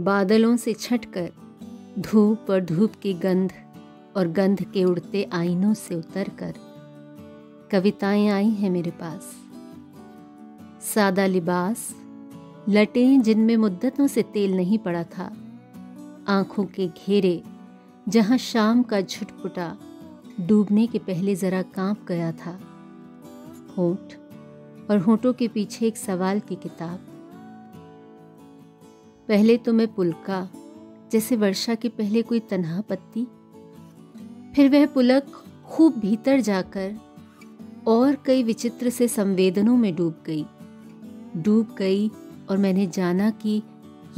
बादलों से छटकर धूप और धूप की गंध और गंध के उड़ते आईनों से उतरकर कविताएँ आई हैं मेरे पास। सादा लिबास, लटें जिनमें मुद्दतों से तेल नहीं पड़ा था, आँखों के घेरे जहाँ शाम का झुटपुटा डूबने के पहले जरा काँप गया था। होठ और होठों के पीछे एक सवाल की किताब। पहले तो मैं पुलका, जैसे वर्षा के पहले कोई तनहा पत्ती। फिर वह पुलक खूब भीतर जाकर और कई विचित्र से संवेदनों में डूब गई। डूब गई और मैंने जाना कि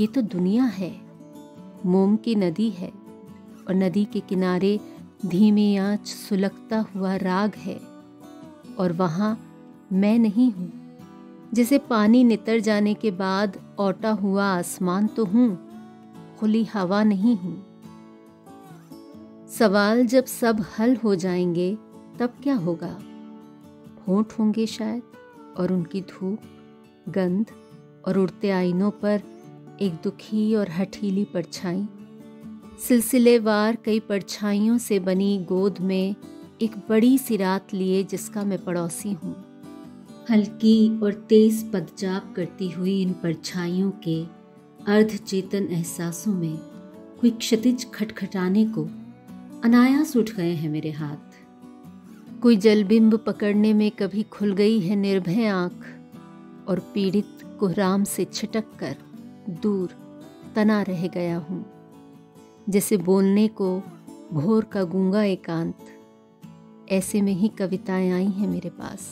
ये तो दुनिया है, मोम की नदी है और नदी के किनारे धीमी आँच सुलगता हुआ राग है और वहाँ मैं नहीं हूँ। जैसे पानी नितर जाने के बाद ओटा हुआ आसमान तो हूँ, खुली हवा नहीं हूँ। सवाल जब सब हल हो जाएँगे, तब क्या होगा? होठ होंगे शायद, और उनकी धूप, गंध, और उड़ते आईनों पर एक दुखी और हठीली परछाई। सिलसिलेवार कई परछाइयों से बनी गोद में एक बड़ी सी रात लिए जिसका मैं पड़ोसी हूँ। हल्की और तेज पदचाप करती हुई इन परछाइयों के अर्ध चेतन एहसासों में कोई क्षतिज खटखटाने को अनायास उठ गए हैं मेरे हाथ। कोई जलबिंब पकड़ने में कभी खुल गई है निर्भय आँख और पीड़ित कोहराम से छिटक कर दूर तना रह गया हूँ, जैसे बोलने को भोर का गूँगा एकांत। ऐसे में ही कविताएँ आई हैं मेरे पास।